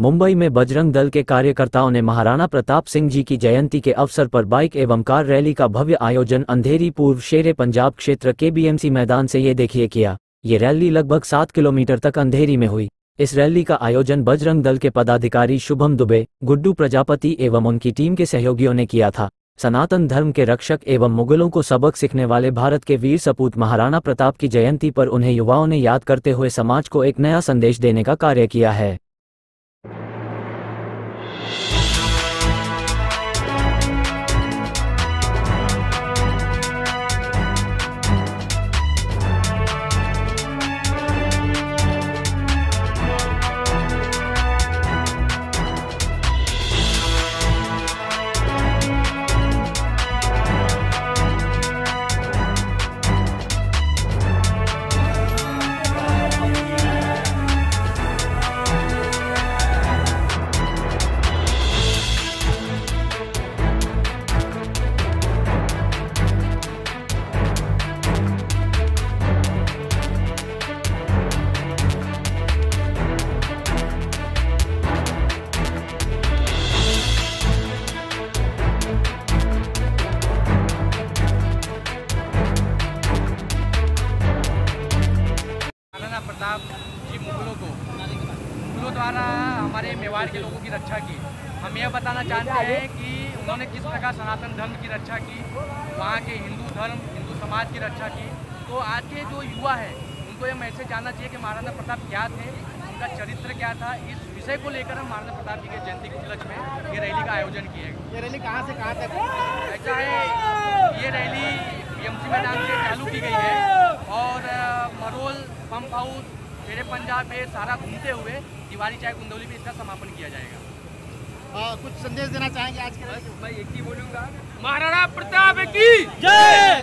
मुंबई में बजरंग दल के कार्यकर्ताओं ने महाराणा प्रताप सिंह जी की जयंती के अवसर पर बाइक एवं कार रैली का भव्य आयोजन अंधेरी पूर्व शेरे पंजाब क्षेत्र के बीएमसी मैदान से ये देखिए किया। ये रैली लगभग सात किलोमीटर तक अंधेरी में हुई। इस रैली का आयोजन बजरंग दल के पदाधिकारी शुभम दुबे, गुड्डू प्रजापति एवं उनकी टीम के सहयोगियों ने किया था। सनातन धर्म के रक्षक एवं मुगलों को सबक सीखने वाले भारत के वीर सपूत महाराणा प्रताप की जयंती पर उन्हें युवाओं ने याद करते हुए समाज को एक नया संदेश देने का कार्य किया है। मुगलों द्वारा हमारे मेवाड़ के लोगों की रक्षा की। हम यह बताना चाहते हैं कि उन्होंने किस प्रकार सनातन धर्म की रक्षा की वहाँ के हिंदू धर्म हिंदू समाज की रक्षा की। तो आज के जो युवा है उनको यह मैसेज जानना चाहिए कि महाराणा प्रताप क्या थे उनका चरित्र क्या था इस विषय को लेकर हम महाराणा प्रताप जी के जयंती के उपलक्ष्य में ये रैली का आयोजन किए ये रैली कहाँ से कहाँ तक? ऐसा है ये रैली बीएमसी मैदान से चालू की गई है और मरोल पंप हाउस शेरे पंजाब में सारा घूमते हुए दिवाली चाय कुंदौली में इसका समापन किया जाएगा। आ, कुछ संदेश देना चाहेंगे आज के मैं एक ही बोलूँगा। महाराणा प्रताप की जय!